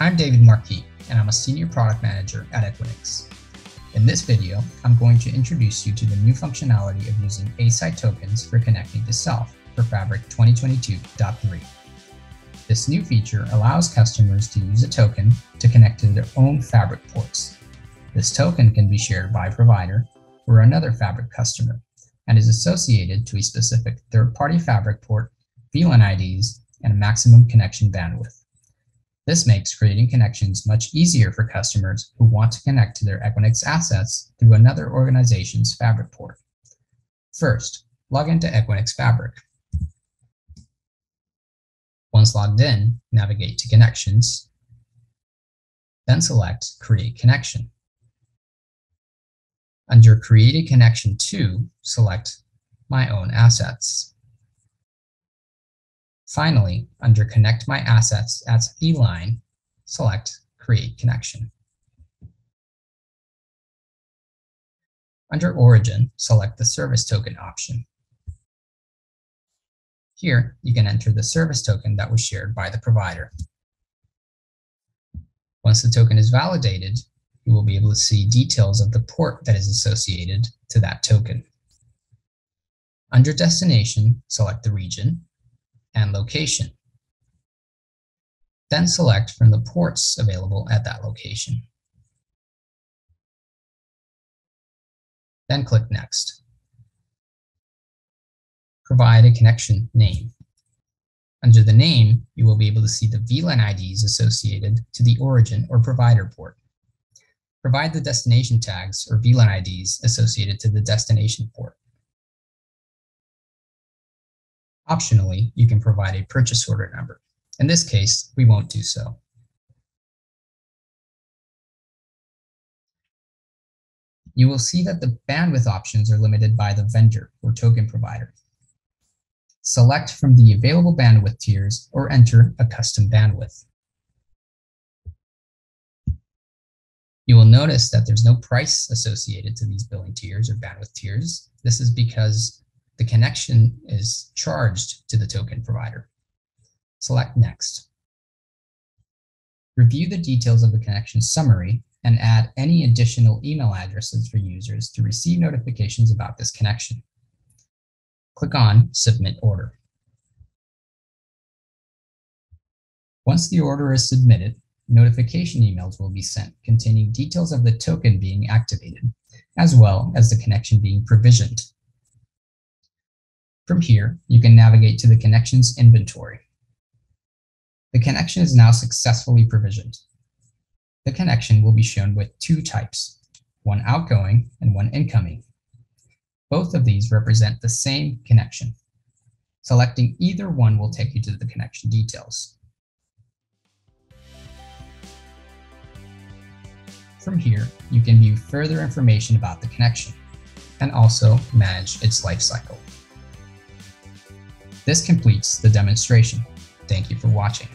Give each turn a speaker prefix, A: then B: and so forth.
A: I'm David Marquis, and I'm a Senior Product Manager at Equinix. In this video, I'm going to introduce you to the new functionality of using A-side tokens for connecting to Self for Fabric 2022.3. This new feature allows customers to use a token to connect to their own Fabric ports. This token can be shared by a provider or another Fabric customer and is associated to a specific third-party Fabric port, VLAN IDs, and a maximum connection bandwidth. This makes creating connections much easier for customers who want to connect to their Equinix assets through another organization's Fabric port. First, log into Equinix Fabric. Once logged in, navigate to Connections, then select Create Connection. Under Create a Connection to, select My Own Assets. Finally, under Connect My Assets as E-line, select Create Connection. Under Origin, select the Service Token option. Here, you can enter the service token that was shared by the provider. Once the token is validated, you will be able to see details of the port that is associated to that token. Under Destination, select the region, and location. Then select from the ports available at that location. Then click Next. Provide a connection name. Under the name, you will be able to see the VLAN IDs associated to the origin or provider port. Provide the destination tags or VLAN IDs associated to the destination port. Optionally, you can provide a purchase order number. In this case, we won't do so. You will see that the bandwidth options are limited by the vendor or token provider. Select from the available bandwidth tiers or enter a custom bandwidth. You will notice that there's no price associated to these billing tiers or bandwidth tiers. This is because the connection is charged to the token provider. Select Next. Review the details of the connection summary and add any additional email addresses for users to receive notifications about this connection. Click on Submit Order. Once the order is submitted, notification emails will be sent containing details of the token being activated, as well as the connection being provisioned. From here, you can navigate to the connections inventory. The connection is now successfully provisioned. The connection will be shown with two types, one outgoing and one incoming. Both of these represent the same connection. Selecting either one will take you to the connection details. From here, you can view further information about the connection and also manage its lifecycle. This completes the demonstration. Thank you for watching.